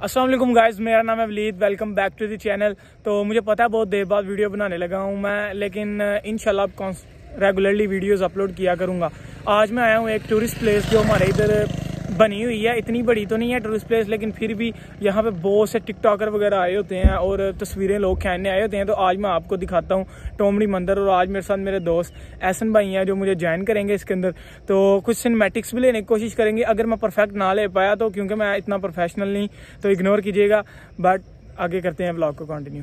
Aslam guys मेरा नाम है Waleed welcome back to the channel तो मुझे पता है बहुत देर बाद वीडियो बनाने लगा हूँ मैं, लेकिन इनशाला रेगुलरली वीडियोज़ अपलोड किया करूँगा। आज मैं आया हूँ एक टूरिस्ट प्लेस जो हमारे इधर बनी हुई है। इतनी बड़ी तो नहीं है टूरिस्ट प्लेस लेकिन फिर भी यहाँ पे बहुत से टिकटॉकर वगैरह आए होते हैं और तस्वीरें लोग खींचने आए होते हैं। तो आज मैं आपको दिखाता हूँ टोमड़ी मंदिर और आज मेरे साथ मेरे दोस्त एहसन भाई हैं जो मुझे ज्वाइन करेंगे इसके अंदर। तो कुछ सिनेमेटिक्स भी लेने की कोशिश करेंगे। अगर मैं परफेक्ट ना ले पाया तो क्योंकि मैं इतना प्रोफेशनल नहीं तो इग्नोर कीजिएगा। बट आगे करते हैं ब्लॉग को कंटिन्यू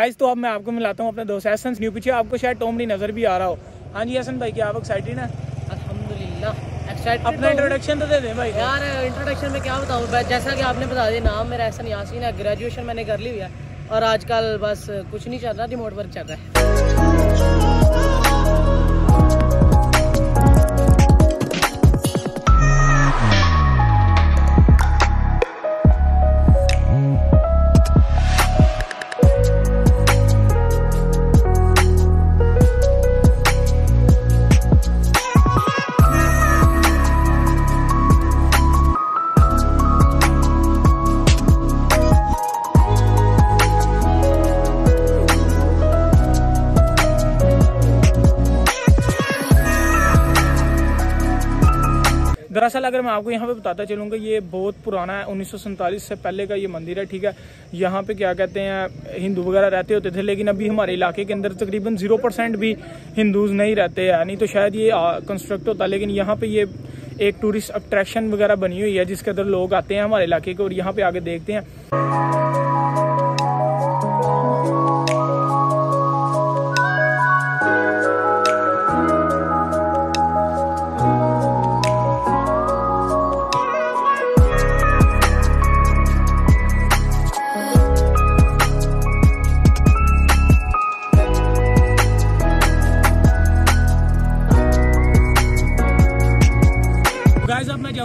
गाइस तो अब मैं आपको मिलाता हूँ अपने दोस्त एसन न्यू पीछे आपको शायद टोमरी नज़र भी आ रहा हो। हाँ जी एसन भाई क्या आप एक्साइटेड है? अल्हम्दुलिल्लाह अपना इंट्रोडक्शन तो दे दें भाई। यार इंट्रोडक्शन में क्या बताऊँ? जैसा कि आपने बता दिया नाम मेरा एहसन यासीन है। ग्रेजुएशन मैंने कर ली हुई है। और आजकल बस कुछ नहीं चल रहा रिमोट वर्क चल रहा है। दरअसल अगर मैं आपको यहाँ पे बताता चलूँगा, ये बहुत पुराना है, उन्नीस से पहले का ये मंदिर है, ठीक है? यहाँ पे क्या कहते हैं, हिंदू वगैरह रहते होते थे, लेकिन अभी हमारे इलाके के अंदर तकरीबन ज़ीरो परसेंट भी हिंदूज नहीं रहते हैं। नहीं तो शायद ये कंस्ट्रक्ट होता, लेकिन यहाँ पे ये एक टूरिस्ट अट्रैक्शन वगैरह बनी हुई है, जिसके अंदर लोग आते हैं हमारे इलाके के और यहाँ पे आगे देखते हैं।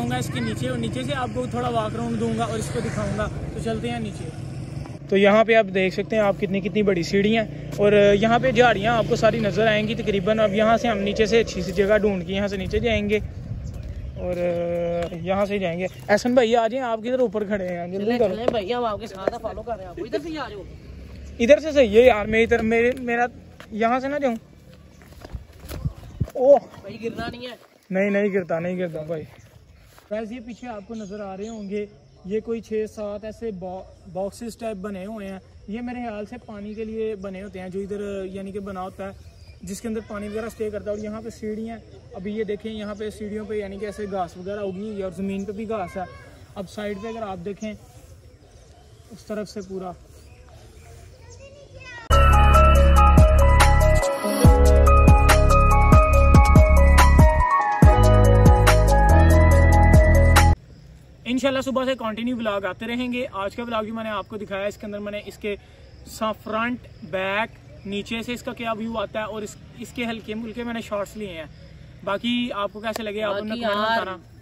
जाऊँगा इसके नीचे और नीचे से आपको थोड़ा वॉक राउंड दूँगा और इसको दिखाऊँगा। तो चलते हैं नीचे। तो यहाँ पे आप देख सकते हैं आप कितनी कितनी बड़ी सीढ़ी हैं और यहाँ पे झाड़ियाँ आपको सारी नज़र आएँगी तकरीबन। अब यहाँ से हम नीचे से अच्छी सी जगह ढूंढ के यहाँ से नीचे जाएँगे और यहाँ से जाएँगे। एहसन भाई आ जाए आप किधर ऊपर खड़े हैं? जल्दी करो। भैया हम आपके साथ फॉलो कर रहे हैं आपको इधर से आ जाओ। इधर से सही है यार मेरी तरफ़ मेरे मेरा यहाँ से ना जाऊँ? ओह! भाई गिरना नहीं है। नहीं नहीं गिरता नहीं गिरता भाई। वैसे ये पीछे आपको नज़र आ रहे होंगे, ये कोई छः सात ऐसे बॉक्सेस टाइप बने हुए हैं। ये मेरे ख्याल से पानी के लिए बने होते हैं, जो इधर, यानी कि बना होता है, जिसके अंदर पानी वगैरह स्टे करता है। और यहाँ पे सीढ़ियाँ अभी ये देखें, यहाँ पे सीढ़ियों पे यानी कि ऐसे घास वगैरह उगी और ज़मीन पे भी घास है। अब साइड पे अगर आप देखें, उस तरफ़ से पूरा इनशाला सुबह से कंटिन्यू ब्लॉग आते रहेंगे। आज का ब्लॉग भी मैंने आपको दिखाया इसके अंदर मैंने इसके फ्रंट बैक नीचे से इसका क्या व्यू आता है और इस, इसके हल्के मुल्के मैंने शॉर्ट्स लिए हैं। बाकी आपको कैसे लगे? आप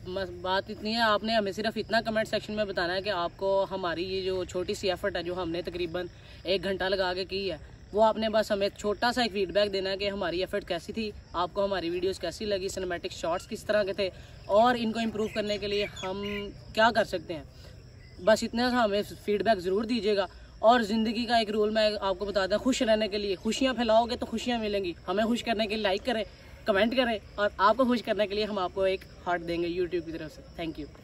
बस बात इतनी है आपने हमें सिर्फ़ इतना कमेंट सेक्शन में बताना है कि आपको हमारी ये जो छोटी सी एफर्ट है जो हमने तकरीबन एक घंटा लगा के की है वो आपने बस हमें एक छोटा सा एक फीडबैक देना है कि हमारी एफर्ट कैसी थी, आपको हमारी वीडियोस कैसी लगी सिनेमैटिक शॉट्स किस तरह के थे, और इनको इम्प्रूव करने के लिए हम क्या कर सकते हैं। बस इतना सा हमें फीडबैक ज़रूर दीजिएगा, और ज़िंदगी का एक रूल मैं आपको बता दें, खुश रहने के लिए। खुशियाँ फैलाओगे तो खुशियाँ मिलेंगी। हमें खुश करने के लिए लाइक करें कमेंट करें, और आपको खुश करने के लिए हम आपको एक हार्ट देंगे यूट्यूब की तरफ़ से। Thank you